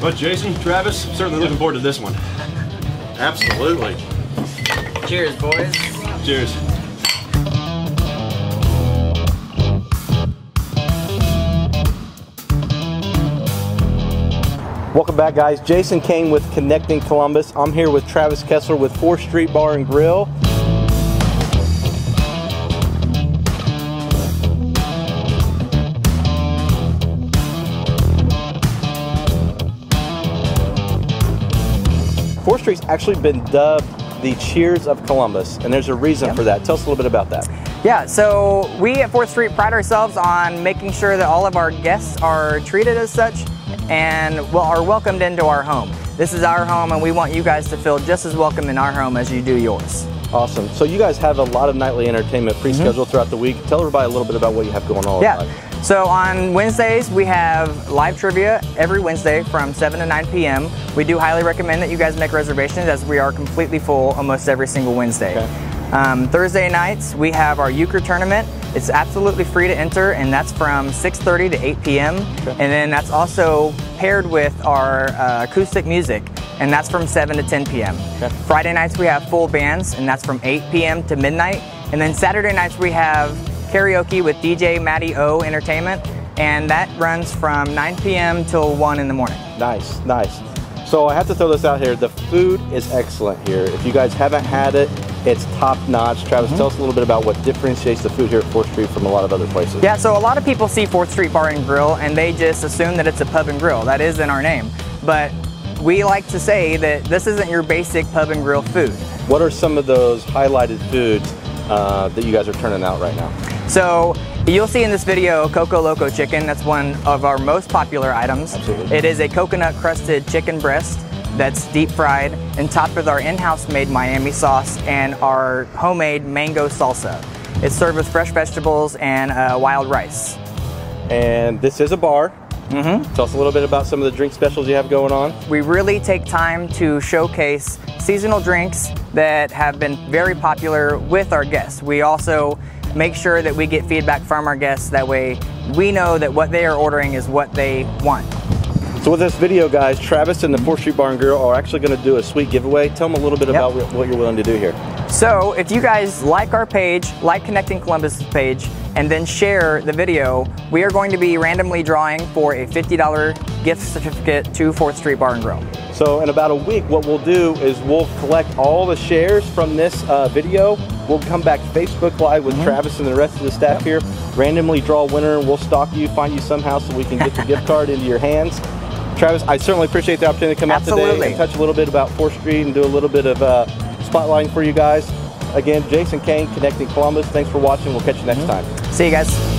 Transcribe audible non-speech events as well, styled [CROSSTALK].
But Jason, Travis, certainly looking forward to this one. Absolutely. Cheers, boys. Cheers. Welcome back, guys. Jason Kane with Connecting Columbus. I'm here with Travis Kessler with 4th Street Bar and Grill. Fourth Street's actually been dubbed the Cheers of Columbus, and there's a reason Yep. for that. Tell us a little bit about that. Yeah, so we at 4th Street pride ourselves on making sure that all of our guests are treated as such and well, are welcomed into our home. This is our home and we want you guys to feel just as welcome in our home as you do yours. Awesome. So you guys have a lot of nightly entertainment pre-scheduled mm-hmm. throughout the week. Tell everybody a little bit about what you have going on. Yeah. So on Wednesdays, we have live trivia every Wednesday from 7 to 9 p.m. We do highly recommend that you guys make reservations as we are completely full almost every single Wednesday. Okay. Um, Thursday nights, we have our euchre tournament. It's absolutely free to enter, and that's from 6.30 to 8 p.m. And then that's also paired with our uh, acoustic music, and that's from 7 to 10 p.m. Okay. Friday nights, we have full bands, and that's from 8 p.m. to midnight. And then Saturday nights, we have karaoke with DJ Matty O Entertainment, and that runs from 9 p.m. till 1 in the morning. Nice, nice. So I have to throw this out here. The food is excellent here. If you guys haven't had it, it's top notch. Travis, tell us a little bit about what differentiates the food here at 4th Street from a lot of other places. Yeah, so a lot of people see 4th Street Bar and Grill and they just assume that it's a pub and grill. That is in our name. But we like to say that this isn't your basic pub and grill food. What are some of those highlighted foods uh, that you guys are turning out right now? So you'll see in this video Coco Loco chicken. That's one of our most popular items. Absolutely. It is a coconut crusted chicken breast that's deep fried and topped with our in-house made Miami sauce and our homemade mango salsa. It's served with fresh vegetables and uh, wild rice. And this is a bar. Mm-hmm. Tell us a little bit about some of the drink specials you have going on. We really take time to showcase seasonal drinks that have been very popular with our guests. We also make sure that we get feedback from our guests. That way we know that what they are ordering is what they want. So with this video, guys, Travis and the 4th Street Bar and Grill are actually going to do a sweet giveaway. Tell them a little bit Yep. about what you're willing to do here. So if you guys like our page, like Connecting Columbus page, and then share the video, we are going to be randomly drawing for a $50 gift certificate to 4th Street Bar and Grill. So in about a week, what we'll do is we'll collect all the shares from this uh, video. We'll come back Facebook Live with Travis and the rest of the staff here, randomly draw a winner, and we'll stalk you, find you somehow so we can get the [LAUGHS] gift card into your hands. Travis, I certainly appreciate the opportunity to come out today Absolutely. and touch a little bit about 4th Street and do a little bit of uh, spotlighting for you guys. Again, Jason Kane, Connecting Columbus. Thanks for watching. We'll catch you next time. See you guys.